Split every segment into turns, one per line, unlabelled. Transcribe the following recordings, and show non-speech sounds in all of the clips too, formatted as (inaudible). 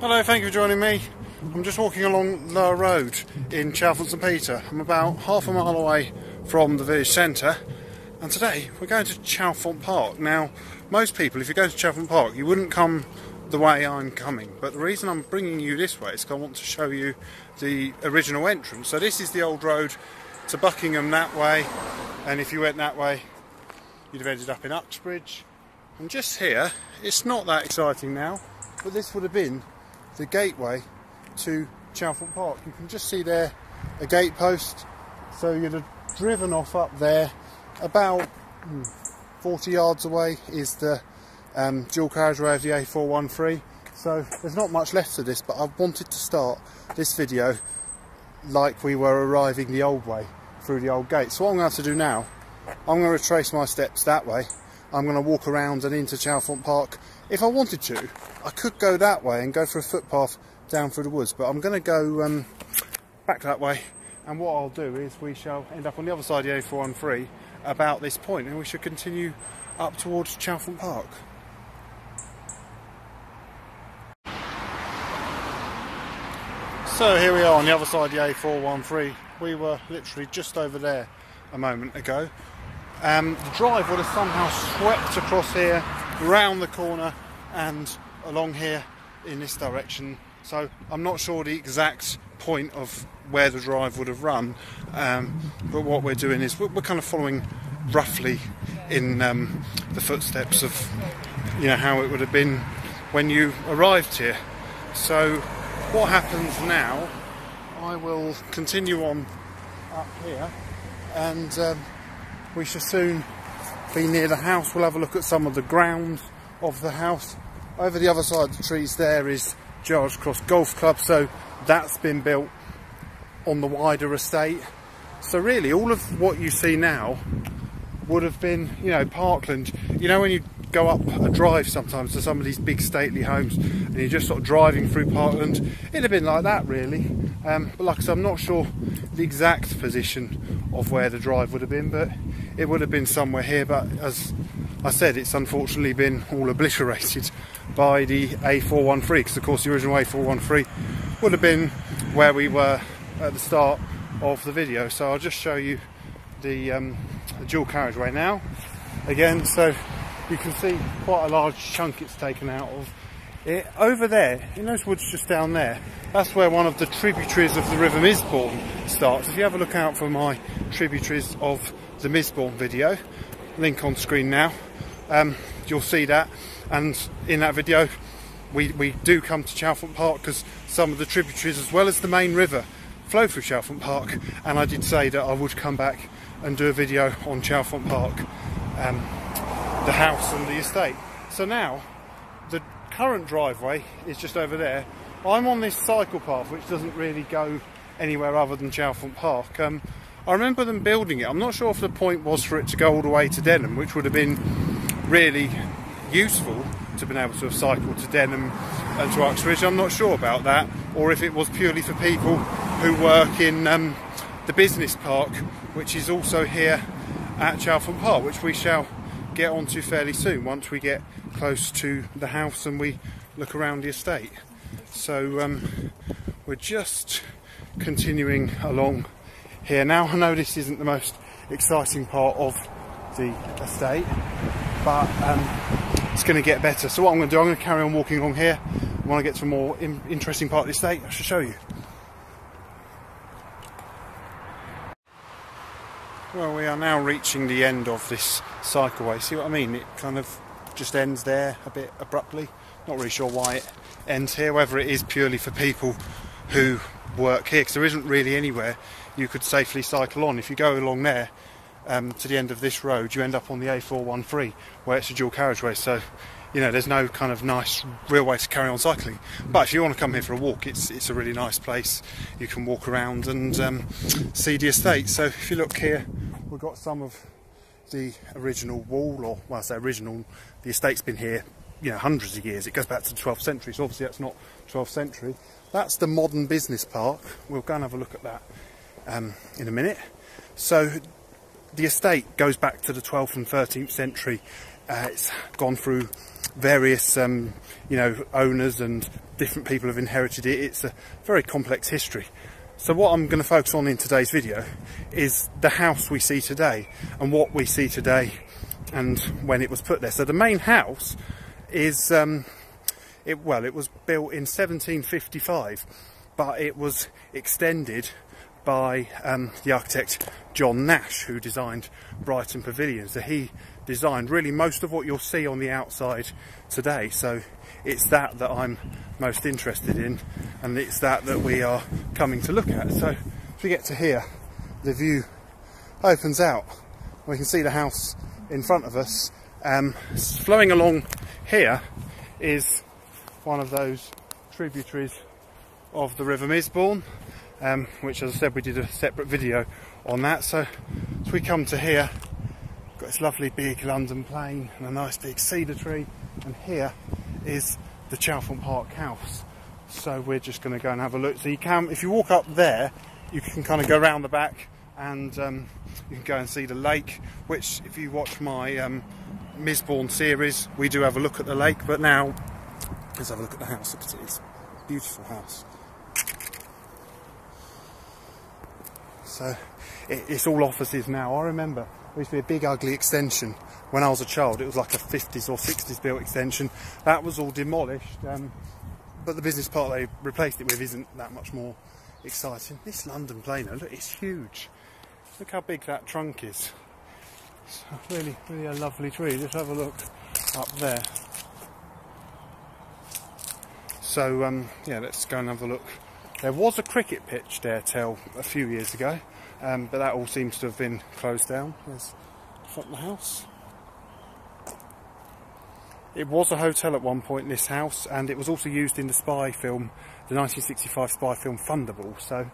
Hello, thank you for joining me. I'm just walking along Lower Road in Chalfont St Peter. I'm about half a mile away from the village centre and today we're going to Chalfont Park. Now, most people, if you go to Chalfont Park, you wouldn't come the way I'm coming, but the reason I'm bringing you this way is because I want to show you the original entrance. So this is the old road to Buckingham that way, and if you went that way, you'd have ended up in Uxbridge. And just here, it's not that exciting now, but this would have been the gateway to Chalfont Park. You can just see there a gate post, so you'd have driven off up there. About hmm, 40 yards away is the um, dual carriageway of the A413. So there's not much left of this, but I wanted to start this video like we were arriving the old way through the old gate. So what I'm going to have to do now, I'm going to retrace my steps that way. I'm going to walk around and into Chalfont Park. If I wanted to, I could go that way and go for a footpath down through the woods, but I'm going to go um, back that way. And what I'll do is we shall end up on the other side of the A413 about this point, and we should continue up towards Chalfont Park. So here we are on the other side of the A413. We were literally just over there a moment ago. Um, the drive would have somehow swept across here, round the corner, and along here in this direction. So I'm not sure the exact point of where the drive would have run, um, but what we're doing is we're, we're, kind of following roughly in um, the footsteps of you know how it would have been when you arrived here. So what happens now? I will continue on up here, and um, we shall soon be near the house. We'll have a look at some of the grounds of the house. Over the other side of the trees there is Gerrards Cross Golf Club, so that's been built on the wider estate. So really all of what you see now would have been, you know, Parkland. You know when you go up a drive sometimes to some of these big stately homes and you're just sort of driving through Parkland, it'd have been like that really. Um, but like I said, I'm not sure the exact position of where the drive would have been, but it would have been somewhere here. But as I said, it's unfortunately been all obliterated (laughs) by the A413 because of course the original A413 would have been where we were at the start of the video. So I'll just show you the, um, the dual carriageway now. Again so you can see quite a large chunk it's taken out of. It over there in those woods just down there that's where one of the tributaries of the river Misbourne starts. If you have a look out for my tributaries of the Misbourne video link on screen now um, you'll see that and in that video we, we do come to Chalfont Park because some of the tributaries as well as the main river flow through Chalfont Park and I did say that I would come back and do a video on Chalfont Park, um, the house and the estate. So now the current driveway is just over there. I'm on this cycle path which doesn't really go anywhere other than Chalfont Park. Um, I remember them building it. I'm not sure if the point was for it to go all the way to Denham, which would have been really useful to be able to have cycled to Denham and to Uxbridge. I'm not sure about that, or if it was purely for people who work in um, the business park, which is also here at Chalfont Park, which we shall get onto fairly soon once we get close to the house and we look around the estate. So um, we're just continuing along here now. I know this isn't the most exciting part of the estate, but um, it's going to get better. So what I'm going to do, I'm going to carry on walking along here. When I get to a more in interesting part of the estate, I shall show you. Well, we are now reaching the end of this cycleway. See what I mean? It kind of just ends there a bit abruptly. Not really sure why it ends here, whether it is purely for people who work here, because there isn't really anywhere you could safely cycle on. If you go along there, um, to the end of this road, you end up on the A413 where it's a dual carriageway. So, you know, there's no kind of nice real way to carry on cycling. But if you want to come here for a walk, it's it's a really nice place. You can walk around and um, see the estate. So if you look here, we've got some of the original wall, or well, I say original. The estate's been here, you know, hundreds of years. It goes back to the 12th century. So obviously that's not 12th century. That's the modern business park. We'll go and have a look at that um, in a minute. So the estate goes back to the 12th and 13th century Uh, it's gone through various, um, you know, owners and different people have inherited it. It's a very complex history. So what I'm going to focus on in today's video is the house we see today and what we see today and when it was put there. So the main house is, um, it, well, it was built in 1755, but it was extended by um, the architect John Nash, who designed Brighton Pavilion. So he designed really most of what you'll see on the outside today. So it's that that I'm most interested in, and it's that that we are coming to look at. So if we get to here, the view opens out. We can see the house in front of us. Um, flowing along here is one of those tributaries of the River Misbourne, um, which as I said we did a separate video on that. So as we come to here, got this lovely big London plane and a nice big cedar tree, and here is the Chalfont Park house. So we're just going to go and have a look. So you can, if you walk up there, you can kind of go around the back and um, you can go and see the lake, which if you watch my um, Misbourne series, we do have a look at the lake, but now let's have a look at the house. Look at it, it's beautiful house. So it, it's all offices now. I remember there used to be a big ugly extension when I was a child. It was like a 50s or 60s built extension. That was all demolished, um, but the business part they replaced it with isn't that much more exciting. This London planer, look, it's huge. Look how big that trunk is. It's really, really a lovely tree. Just have a look up there. So um, yeah, let's go and have a look. There was a cricket pitch there till a few years ago, um, but that all seems to have been closed down. There's the front of the house. It was a hotel at one point, in this house, and it was also used in the spy film, the 1965 spy film Thunderball. So,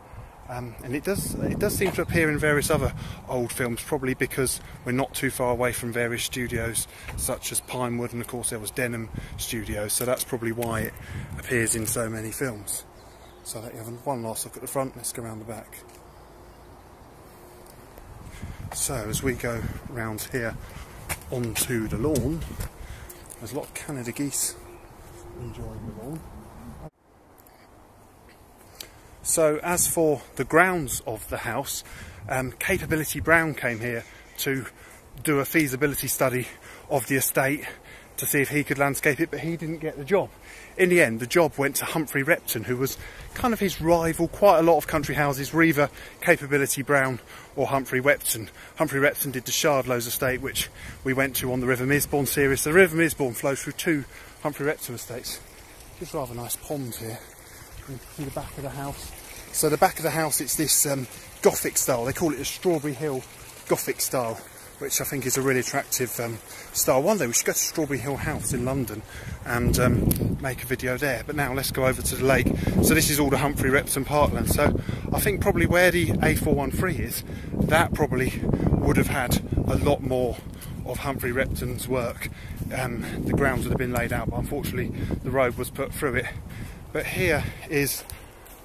um, and it does it does seem to appear in various other old films, probably because we're not too far away from various studios, such as Pinewood, and of course there was Denham Studios. So that's probably why it appears in so many films. So let you have one last look at the front. Let's go around the back. So as we go round here onto the lawn, there's a lot of Canada geese enjoying the lawn. So as for the grounds of the house, um, Capability Brown came here to do a feasibility study of the estate to see if he could landscape it, but he didn't get the job. In the end, the job went to Humphrey Repton, who was kind of his rival. Quite a lot of country houses either Capability Brown or Humphrey Repton. Humphrey Repton did the Shardeloes estate, which we went to on the River Misbourne series. The River Misbourne flows through two Humphrey Repton estates. Just rather nice pond here. You see the back of the house. So the back of the house, it's this um, Gothic style. They call it a Strawberry Hill Gothic style which I think is a really attractive um, style. One day we should go to Strawberry Hill House in London and um, make a video there. But now let's go over to the lake. So this is all the Humphrey Repton Parkland. So I think probably where the A413 is, that probably would have had a lot more of Humphrey Repton's work. Um, the grounds would have been laid out, but unfortunately the road was put through it. But here is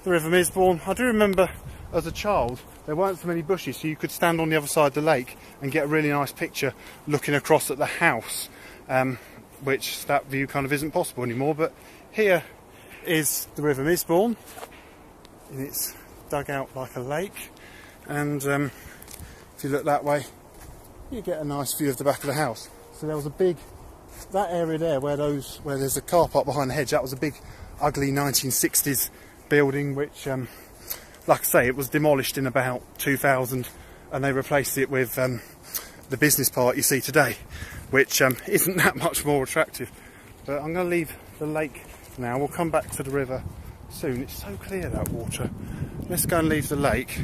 the River Misbourne. I do remember as a child there weren't so many bushes, so you could stand on the other side of the lake and get a really nice picture looking across at the house, um, which that view kind of isn't possible anymore. But here is the River Misbourne, and it's dug out like a lake. And um, if you look that way, you get a nice view of the back of the house. So there was a big, that area there where those, where there's a car park behind the hedge, that was a big, ugly 1960s building which um, like I say, it was demolished in about 2000 and they replaced it with um, the business part you see today, which um, (laughs) isn't that much more attractive. But I'm going to leave the lake now. We'll come back to the river soon. It's so clear that water. Let's go and leave the lake.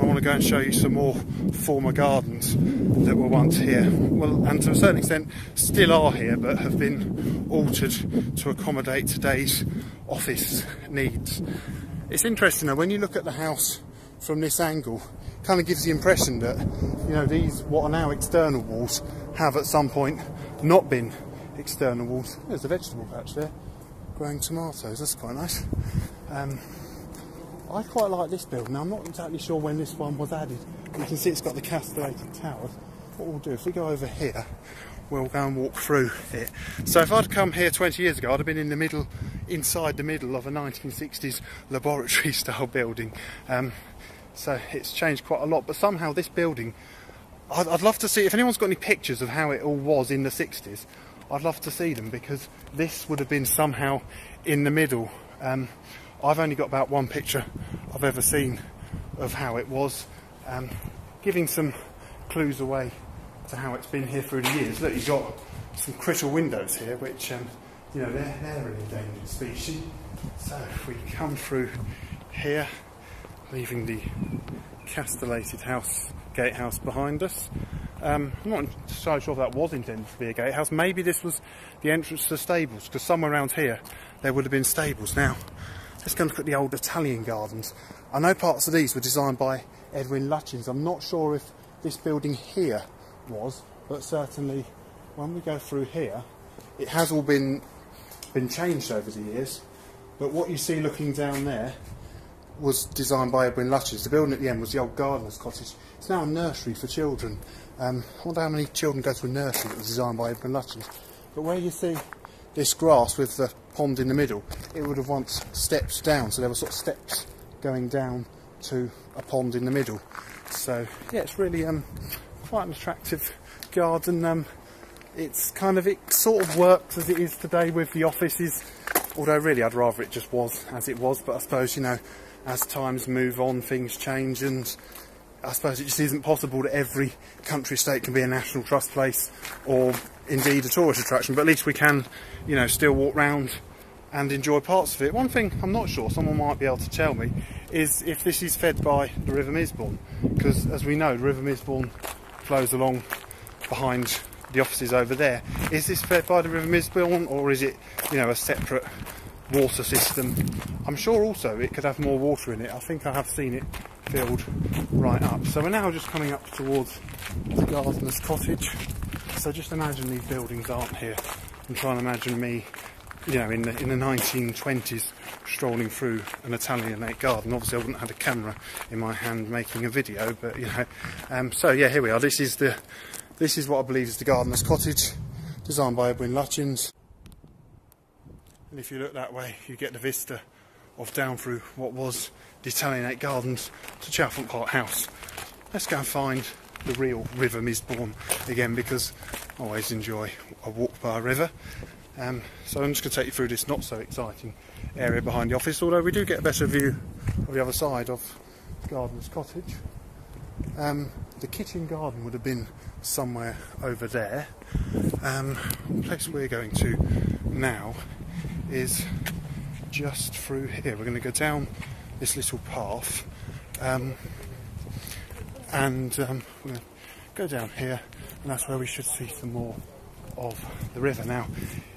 I want to go and show you some more former gardens that were once here. Well, and to a certain extent still are here, but have been altered to accommodate today's office needs. It's interesting though, when you look at the house from this angle, kind of gives the impression that, you know, these, what are now external walls, have at some point not been external walls. There's a vegetable patch there, growing tomatoes, that's quite nice. Um, I quite like this building. Now, I'm not exactly sure when this one was added. You can see it's got the castellated towers. What we'll do, if we go over here, we'll go and walk through it. So if I'd come here 20 years ago, I'd have been in the middle, inside the middle of a 1960s laboratory (laughs) style building. Um, so it's changed quite a lot, but somehow this building, I'd, I'd love to see, if anyone's got any pictures of how it all was in the 60s, I'd love to see them because this would have been somehow in the middle. Um, I've only got about one picture I've ever seen of how it was, um, giving some clues away to how it's been here through the years. Look, you've got some Crittall windows here, which, um, you know, they're, they're an endangered species. So if we come through here, leaving the castellated house, gatehouse behind us. Um, I'm not so sure if that was intended to be a gatehouse. Maybe this was the entrance to the stables, because somewhere around here there would have been stables. Now, let's go and look at the old Italian gardens. I know parts of these were designed by Edwin Lutyens. I'm not sure if this building here was, but certainly when we go through here, it has all been been changed over the years. But what you see looking down there was designed by Edwin Lutyens. The building at the end was the old gardener's cottage. It's now a nursery for children. Um, I wonder how many children go to a nursery that was designed by Edwin Lutyens. But where you see this grass with the pond in the middle, it would have once steps down. So there were sort of steps going down to a pond in the middle. So yeah, it's really um, quite an attractive garden. Um, it's kind of, it sort of works as it is today with the offices. Although really I'd rather it just was as it was, but I suppose, you know, as times move on, things change and I suppose it just isn't possible that every country estate can be a national trust place or indeed a tourist attraction, but at least we can, you know, still walk round and enjoy parts of it. One thing I'm not sure, someone might be able to tell me, is if this is fed by the River Misbourne, because as we know, the River Misbourne flows along behind the offices over there. Is this fed by the River Misbourne or is it, you know, a separate water system? I'm sure also it could have more water in it. I think I have seen it filled right up. So we're now just coming up towards the gardener's cottage. So just imagine these buildings aren't here. I'm trying to imagine me, you know, in the in the 1920s, strolling through an Italianate garden. Obviously, I wouldn't have had a camera in my hand making a video, but you know. Um, so yeah, here we are. This is the this is what I believe is the gardener's cottage, designed by Edwin Lutyens. And if you look that way, you get the vista of down through what was the Italianate Gardens to Chalfont Park House. Let's go and find the real River Misbourne again because I always enjoy a walk by a river. Um, so I'm just going to take you through this not so exciting area behind the office, although we do get a better view of the other side of Gardener's Cottage. Um, the kitchen garden would have been somewhere over there. Um, the place we're going to now is just through here. We're going to go down this little path um, and um, we're going to go down here and that's where we should see some more of the river. Now,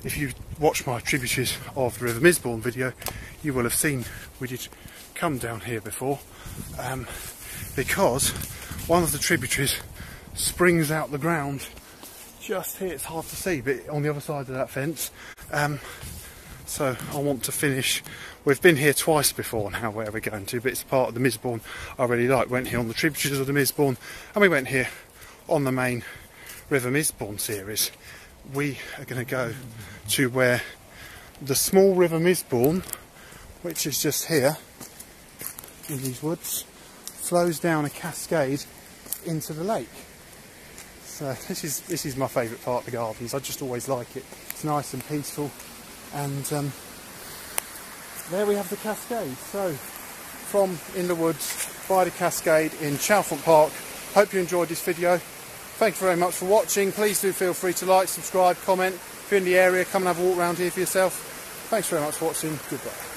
if you watch my tributaries of the River Misbourne video, you will have seen we did come down here before um, because one of the tributaries springs out the ground just here. It's hard to see, but on the other side of that fence. Um, so I want to finish. We've been here twice before now where we're going to, but it's part of the Misbourne I really like. Went here on the tributaries of the Misbourne, and we went here on the main River Misbourne series. We are going to go to where the small River Misbourne, which is just here in these woods, flows down a cascade into the lake. So this is this is my favourite part of the gardens. I just always like it. It's nice and peaceful, and um, there we have the cascade. So from in the woods by the cascade in Chalfont Park. Hope you enjoyed this video. Thank you very much for watching. Please do feel free to like, subscribe, comment. If you're in the area, come and have a walk around here for yourself. Thanks very much for watching. Goodbye.